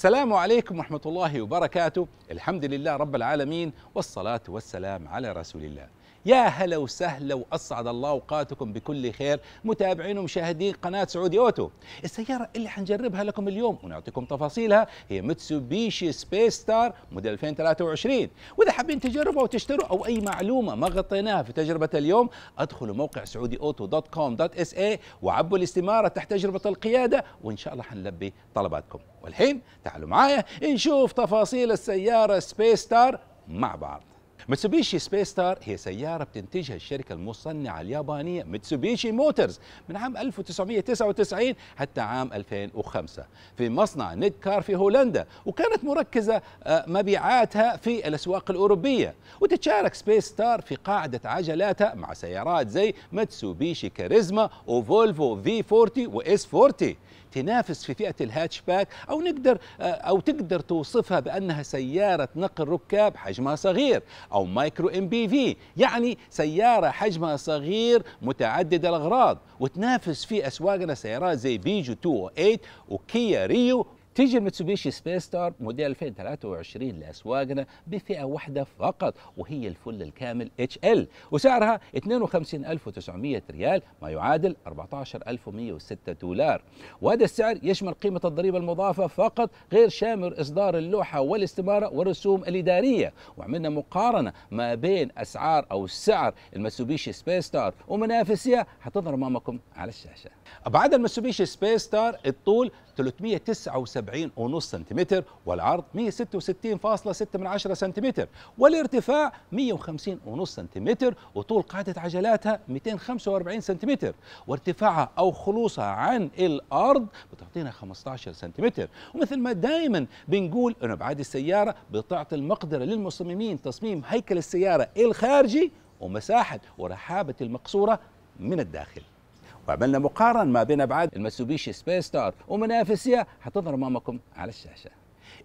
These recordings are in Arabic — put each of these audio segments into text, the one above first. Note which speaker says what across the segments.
Speaker 1: السلام عليكم ورحمة الله وبركاته. الحمد لله رب العالمين والصلاة والسلام على رسول الله. يا هلا وسهلا وأسعد الله أوقاتكم بكل خير. متابعين ومشاهدين قناة سعودي أوتو. السيارة اللي حنجربها لكم اليوم ونعطيكم تفاصيلها هي متسوبيشي سبيس ستار موديل 2023 وإذا حابين تجربوا وتشتروا أو أي معلومة ما غطيناها في تجربة اليوم ادخلوا موقع سعودي أوتو dot com dot SA وعبوا الاستمارة تحت تجربة القيادة وإن شاء الله حنلبي طلباتكم. والحين تعالوا معايا نشوف تفاصيل السيارة سبيس ستار مع بعض. متسوبيشي سبيس ستار هي سيارة بتنتجها الشركة المصنعة اليابانية متسوبيشي Motors من عام 1999 حتى عام 2005 في مصنع NedCar في هولندا وكانت مركزة آه، مبيعاتها في الأسواق الأوروبية. وتتشارك سبيس ستار في قاعدة عجلاتها مع سيارات زي متسوبيشي كاريزما وفولفو V 40 و S 40 تنافس في فئة الهاتشباك أو نقدر أو تقدر توصفها بأنها سيارة نقل ركاب حجمها صغير أو micro MPV يعني سيارة حجمها صغير متعدد الأغراض وتنافس في أسواقنا سيارات زي بيجو 208 وكيا ريو تيجي المتسوبيشي سبيس ستار موديل 2023 لأسواقنا بفئة واحدة فقط وهي ال full الكامل HL. وسعرها 52900 ريال ما يعادل 14106 دولار. وهذا السعر يشمل قيمة الضريبة المضافة فقط غير شامل إصدار اللوحة والاستمارة والرسوم الإدارية. وعملنا مقارنة ما بين أسعار أو سعر المتسوبيشي سبيس ستار ومنافسها. حتظهر أمامكم على الشاشة. ابعاد المتسوبيشي سبيس ستار الطول 379 ونص سنتيمتر والعرض 166.6 من 10 سنتيمتر والارتفاع 150 ونص سنتيمتر وطول قاعدة عجلاتها 245 سنتيمتر وارتفاعها أو خلوصها عن الأرض بتعطينا 15 سنتيمتر ومثل ما دائما بنقول أن أبعاد السيارة بتعطي المقدرة للمصممين تصميم هيكل السيارة الخارجي ومساحة ورحابة المقصورة من الداخل. وعملنا مقارنة ما بين أبعاد المتسوبيشي سبيس ستار ومنافسها حتظهر امامكم على الشاشة.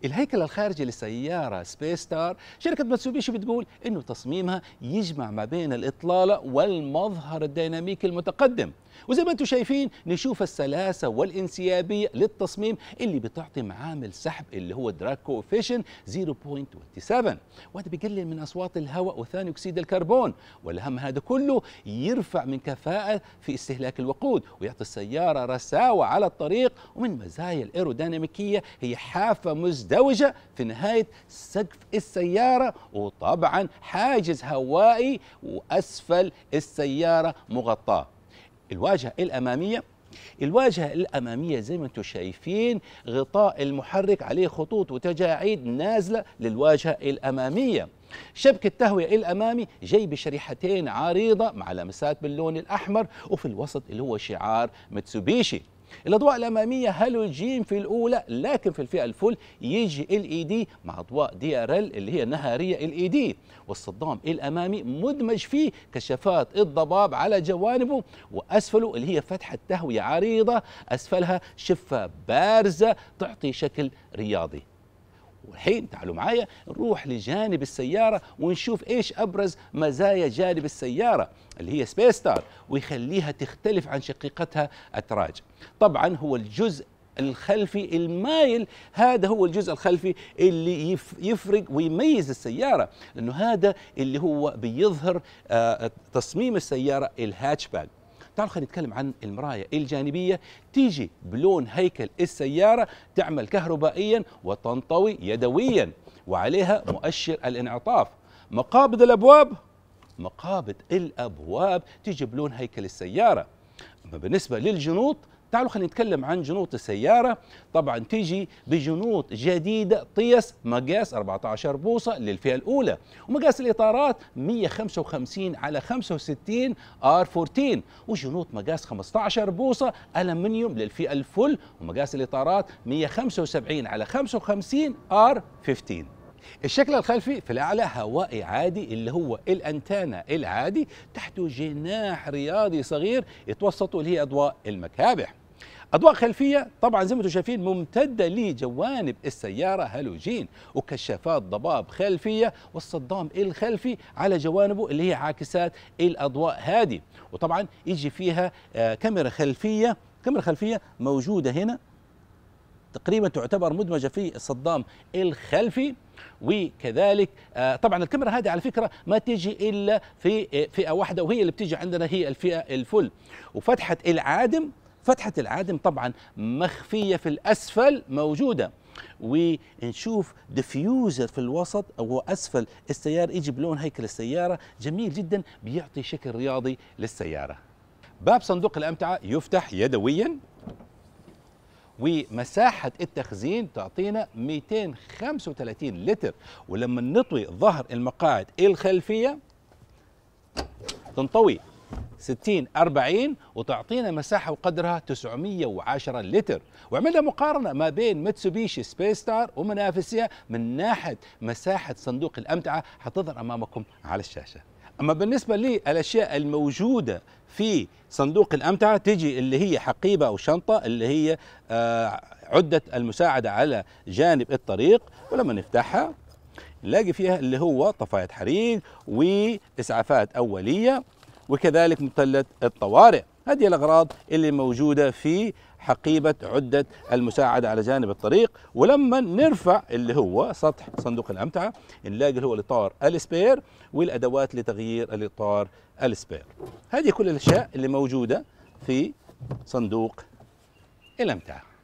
Speaker 1: الهيكل الخارجي للسيارة سبيس ستار شركة متسوبيشي بتقول إنه تصميمها يجمع ما بين الإطلالة والمظهر الديناميكي المتقدم. وزي ما أنتم شايفين نشوف السلاسة والانسيابية للتصميم اللي بتعطي معامل سحب اللي هو drag coefficient 0.27 وهذا بيقلل من أصوات الهواء وثاني أكسيد الكربون والأهم هذا كله يرفع من كفاءة في استهلاك الوقود ويعطي السيارة رساوة على الطريق ومن مزايا الأيروديناميكية هي حافة مزدوجة في نهاية سقف السيارة وطبعا حاجز هوائي وأسفل السيارة مغطاة. الواجهة الأمامية الواجهة الأمامية زي ما أنتم شايفين غطاء المحرك عليه خطوط وتجاعيد نازلة للواجهة الأمامية. شبك التهوية الأمامي جاي بشريحتين عريضة مع لمسات باللون الأحمر وفي الوسط اللي هو شعار متسوبيشي الأضواء الأمامية هالوجين في الأولى؟ لكن في الفئة ال full يجي LED مع أضواء DRL اللي هي نهاريه LED والصدام الأمامي مدمج فيه كشافات الضباب على جوانبه. وأسفله اللي هي فتحة تهويه عريضة أسفلها شفة بارزة تعطي شكل رياضي. والحين تعالوا معايا نروح لجانب السيارة ونشوف إيش أبرز مزايا جانب السيارة اللي هي سبيس ستار ويخليها تختلف عن شقيقتها أتراج. طبعا هو الجزء الخلفي المايل هذا هو الجزء الخلفي اللي يفرق ويميز السيارة لأنه هذا اللي هو بيظهر تصميم السيارة الهاتشباك. تعالوا خلينا نتكلم عن المراية الجانبية. تيجي بلون هيكل السيارة تعمل كهربائيا وتنطوي يدويا وعليها مؤشر الانعطاف. مقابض الأبواب؟ مقابض الأبواب. تيجي بلون هيكل السيارة. أما بالنسبة للجنوط تعالوا خلينا نتكلم عن جنوط السيارة. طبعا تيجي بجنوط جديدة طيس مقاس 14 بوصة للفئة الأولى. ومقاس الإطارات 155 على 65 R14 وجنوط مقاس 15 بوصة ألمنيوم للفئة الفل. ومقاس الإطارات 175 على 55 R15 الشكل الخلفي في الأعلى هوائي عادي اللي هو الأنتانا العادي تحته جناح رياضي صغير يتوسطه اللي هي أضواء المكابح. أضواء خلفية طبعا زي ما أنتم شايفين ممتدة لجوانب السيارة هالوجين وكشافات ضباب خلفية والصدام الخلفي على جوانبه اللي هي عاكسات الأضواء هذه. وطبعا يجي فيها كاميرا خلفية كاميرا خلفية موجودة هنا تقريبا تعتبر مدمجة في الصدام الخلفي. وكذلك آه، طبعا الكاميرا هذه على فكرة ما تيجي إلا في آه، فئة واحدة وهي اللي بتيجي عندنا هي الفئة الفل. وفتحة العادم فتحة العادم طبعا مخفية في الأسفل موجودة. ونشوف ديفيوزر في الوسط أو أسفل. السيارة يجي بلون هيكل السيارة. جميل جدا. بيعطي شكل رياضي للسيارة. باب صندوق الأمتعة يفتح يدويا. ومساحة التخزين تعطينا 235 لتر. ولما نطوي ظهر المقاعد الخلفية تنطوي. 60 40 وتعطينا مساحة وقدرها 910 لتر. وعملنا مقارنة ما بين متسوبيشي سبيس ستار ومنافسها من ناحية مساحة صندوق الأمتعة. حتظهر أمامكم على الشاشة. أما بالنسبة للأشياء الموجودة في صندوق الأمتعة تجي اللي هي حقيبة أو شنطة اللي هي آه عدة المساعدة على جانب الطريق ولما نفتحها نلاقي فيها اللي هو طفاية حريق وإسعافات أولية. وكذلك مثلث الطوارئ. هذه الأغراض اللي موجودة في حقيبة عدة المساعدة على جانب الطريق. ولما نرفع اللي هو سطح صندوق الأمتعة نلاقي اللي هو الإطار ال spare والأدوات لتغيير الإطار ال spare. هذه كل الأشياء اللي موجودة في صندوق الأمتعة.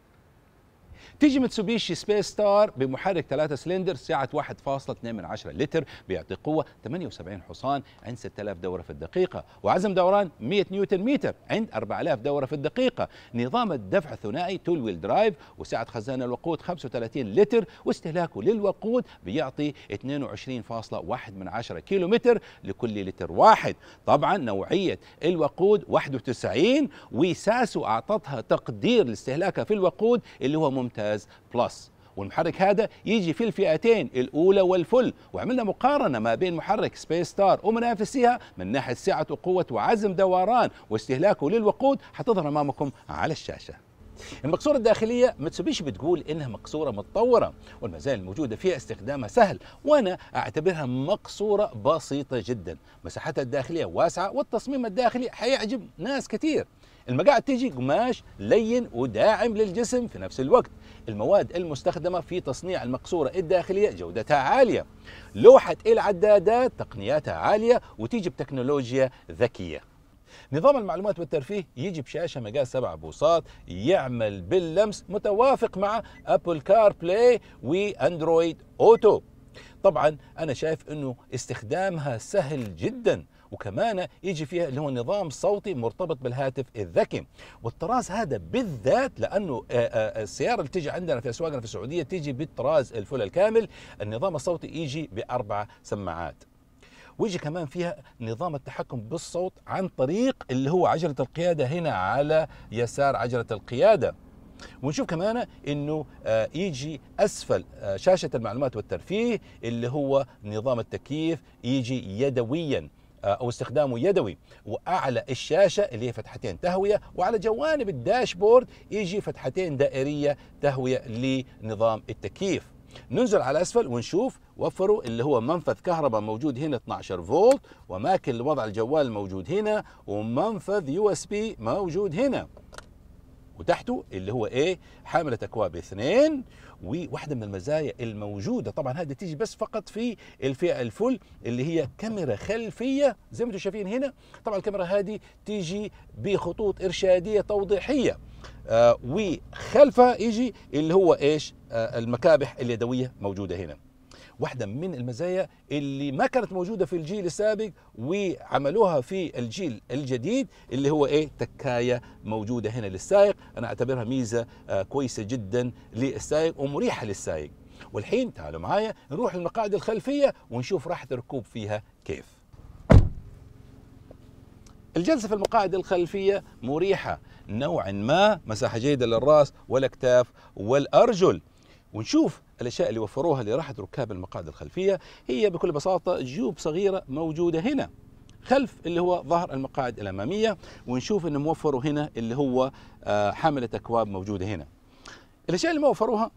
Speaker 1: تيجي متسوبيشي سبيس ستار بمحرك 3 سلندر سعة 1.2 من 10 لتر بيعطي قوة 78 حصان عند 6000 دورة في الدقيقة. وعزم دوران 100 نيوتن متر عند 4000 دورة في الدقيقة. نظام الدفع الثنائي two wheel drive وسعة خزان الوقود 35 لتر واستهلاكه للوقود بيعطي 22.1 من 10 كيلو متر لكل لتر واحد. طبعا نوعية الوقود 91 وساسو أعطتها تقدير لاستهلاكها في الوقود اللي هو ممتاز. ممتاز بلس. والمحرك هذا يجي في الفئتين الأولى وال full. وعملنا مقارنة ما بين محرك Space Star ومنافسيها من ناحية سعة وقوة وعزم دوران واستهلاكه للوقود. حتظهر أمامكم على الشاشة. المقصورة الداخلية متسوبيشي بتقول إنها مقصورة متطورة والمزايا الموجودة فيها استخدامها سهل وأنا أعتبرها مقصورة بسيطة جدا. مساحتها الداخلية واسعة والتصميم الداخلي حيعجب ناس كثير. المقاعد تيجي قماش لين وداعم للجسم في نفس الوقت. المواد المستخدمة في تصنيع المقصورة الداخلية جودتها عالية. لوحة العدادات تقنياتها عالية وتيجي بتكنولوجيا ذكية. نظام المعلومات والترفيه يجي بشاشة مقاس 7 بوصات يعمل باللمس متوافق مع Apple CarPlay و Android Auto. طبعا أنا شايف أنه استخدامها سهل جدا. وكمان يجي فيها اللي هو نظام صوتي مرتبط بالهاتف الذكي. والطراز هذا بالذات لأنه السيارة اللي تيجي عندنا في أسواقنا في السعودية تيجي بالطراز ال full الكامل النظام الصوتي يجي بأربع سماعات. ويجي كمان فيها نظام التحكم بالصوت عن طريق اللي هو عجلة القيادة هنا على يسار عجلة القيادة. ونشوف كمان إنه يجي أسفل شاشة المعلومات والترفيه اللي هو نظام التكييف يجي يدويا. أو استخدامه يدوي. وأعلى الشاشة اللي هي فتحتين تهوية وعلى جوانب الداشبورد يجي فتحتين دائرية تهوية لنظام التكييف. ننزل على اسفل ونشوف وفروا اللي هو منفذ كهرباء موجود هنا 12 فولت واماكن لوضع الجوال موجود هنا ومنفذ USB موجود هنا. وتحته اللي هو إيه؟ حاملة أكواب اثنين وواحدة من المزايا الموجودة. طبعا هذه تيجي بس فقط في الفئة ال full اللي هي كاميرا خلفية زي ما أنتم شايفين هنا. طبعا الكاميرا هذه تيجي بخطوط إرشادية توضيحية. آه وخلفها يجي اللي هو إيش؟ آه المكابح اليدوية موجودة هنا. واحدة من المزايا اللي ما كانت موجودة في الجيل السابق وعملوها في الجيل الجديد اللي هو إيه؟ تكاية موجودة هنا للسائق. أنا أعتبرها ميزة آه كويسة جدا للسائق ومريحة للسائق. والحين تعالوا معايا نروح للمقاعد الخلفية ونشوف راحة الركوب فيها كيف. الجلسة في المقاعد الخلفية مريحة نوعا ما مساحة جيدة للرأس والأكتاف والأرجل. ونشوف الأشياء اللي وفروها لراحة ركاب المقاعد الخلفية هي بكل بساطة جيوب صغيرة موجودة هنا خلف اللي هو ظهر المقاعد الأمامية ونشوف انهم وفروا هنا اللي هو حاملة أكواب موجودة هنا. الأشياء اللي ما وفروها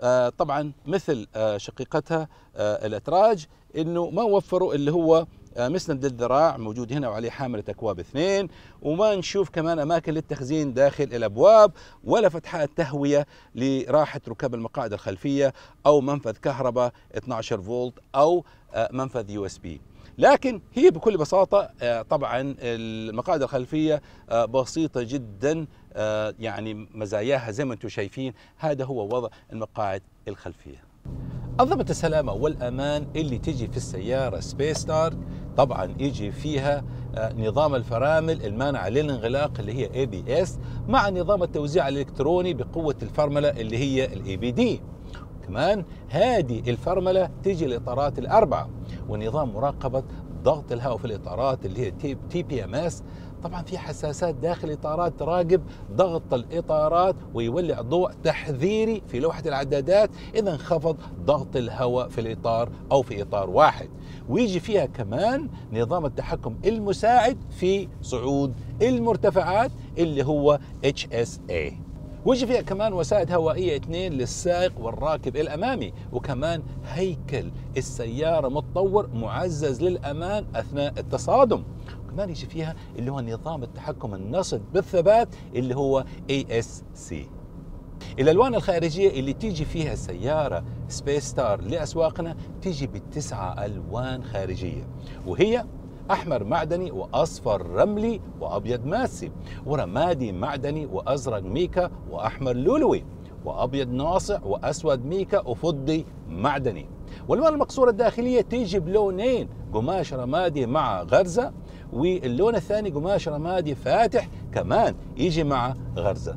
Speaker 1: آه، طبعا مثل آه، شقيقتها آه، الأتراج إنه ما وفروا اللي هو مسند الذراع موجود هنا وعليه حاملة أكواب اثنين. وما نشوف كمان أماكن للتخزين داخل الأبواب ولا فتحات تهوية لراحة ركاب المقاعد الخلفية أو منفذ كهرباء 12 فولت أو منفذ USB. لكن هي بكل بساطة طبعا المقاعد الخلفية بسيطة جدا يعني مزاياها زي ما أنتم شايفين هذا هو وضع المقاعد الخلفية. أنظمة السلامة والأمان اللي تجي في السيارة Space Star طبعا يجي فيها آه، نظام الفرامل المانعة للانغلاق اللي هي ABS مع نظام التوزيع الإلكتروني بقوة الفرملة اللي هي ال EBD كمان هذه الفرملة تيجي الإطارات الأربعة ونظام مراقبة ضغط الهواء في الإطارات اللي هي TPMS طبعا في حساسات داخل الاطارات تراقب ضغط الإطارات ويولع ضوء تحذيري في لوحة العدادات إذا انخفض ضغط الهواء في الإطار أو في إطار واحد. ويجي فيها كمان نظام التحكم المساعد في صعود المرتفعات اللي هو HSA ويجي فيها كمان وسائد هوائية اثنين للسائق والراكب الأمامي وكمان هيكل السيارة متطور معزز للأمان أثناء التصادم. كمان يجي فيها اللي هو نظام التحكم النشط بالثبات اللي هو ASC الالوان الخارجية اللي تيجي فيها السيارة Space Star لأسواقنا تيجي بتسعة ألوان خارجية وهي أحمر معدني وأصفر رملي وأبيض ماسي ورمادي معدني وأزرق ميكا وأحمر لولوي وأبيض ناصع وأسود ميكا وفضي معدني. والألوان المقصورة الداخلية تيجي بلونين قماش رمادي مع غرزة واللون الثاني قماش رمادي فاتح كمان يجي مع غرزة.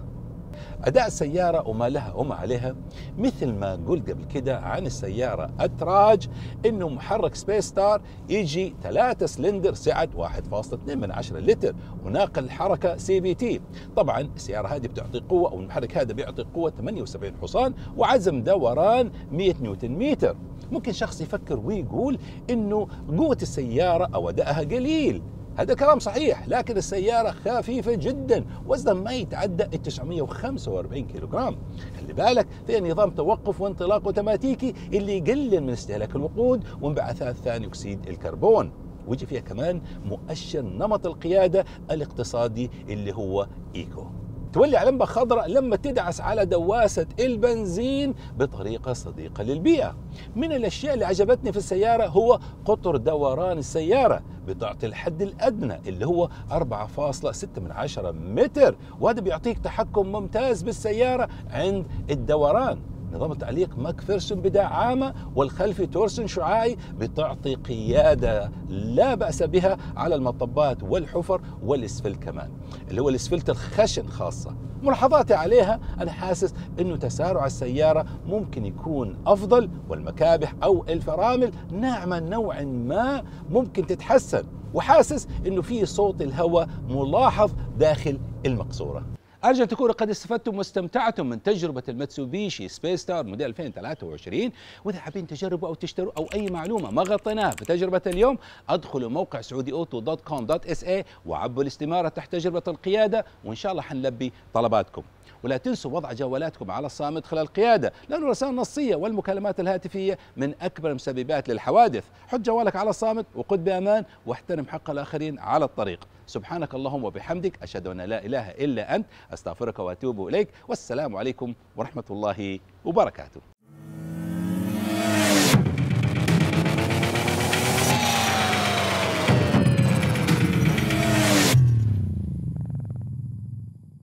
Speaker 1: أداء السيارة وما لها وما عليها مثل ما قلت قبل كده عن السيارة Attrage إنه محرك Space Star يجي 3 سلندر سعة 1.2 من 10 لتر وناقل حركة CVT. طبعا السيارة هذه بتعطي قوة أو المحرك هذا بيعطي قوة 78 حصان وعزم دوران 100 نيوتن متر ممكن شخص يفكر ويقول إنه قوة السيارة أو أدائها قليل. هذا كلام صحيح لكن السيارة خفيفة جدا وزنها ما يتعدى ال 945 كيلو جرام خلي بالك فيها نظام توقف وانطلاق أوتوماتيكي اللي يقلل من استهلاك الوقود وانبعاثات ثاني أكسيد الكربون. ويجي فيها كمان مؤشر نمط القيادة الاقتصادي اللي هو إيكو. تولي علامة خضراء لما تدعس على دواسة البنزين بطريقة صديقة للبيئة. من الأشياء اللي عجبتني في السيارة هو قطر دوران السيارة بتعطي الحد الأدنى اللي هو 4.6 من عشرة متر وهذا بيعطيك تحكم ممتاز بالسيارة عند الدوران. نظام التعليق MacPherson بدعامة والخلفي torsion شعاعي بتعطي قيادة لا بأس بها على المطبات والحفر والاسفلت كمان اللي هو الإسفلت الخشن خاصة. ملاحظاتي عليها أنا حاسس أنه تسارع السيارة ممكن يكون أفضل والمكابح أو الفرامل ناعمة نوعا ما ممكن تتحسن وحاسس أنه في صوت الهواء ملاحظ داخل المقصورة. أرجو أن تكونوا قد استفدتم واستمتعتم من تجربة ال Mitsubishi Space Star موديل 2023 وإذا حابين تجربوا أو تشتروا أو أي معلومة ما غطيناها في تجربة اليوم أدخلوا موقع Saudi Auto dot com dot SA وعبوا الاستمارة تحت تجربة القيادة وإن شاء الله حنلبي طلباتكم. ولا تنسوا وضع جوالاتكم على الصامت خلال القيادة لأن الرسائل النصية والمكالمات الهاتفية من أكبر المسببات للحوادث. حط جوالك على الصامت وقد بأمان واحترم حق الآخرين على الطريق. سبحانك اللهم وبحمدك أشهد أن لا إله إلا أنت. أستغفرك وأتوب إليك والسلام عليكم ورحمة الله وبركاته.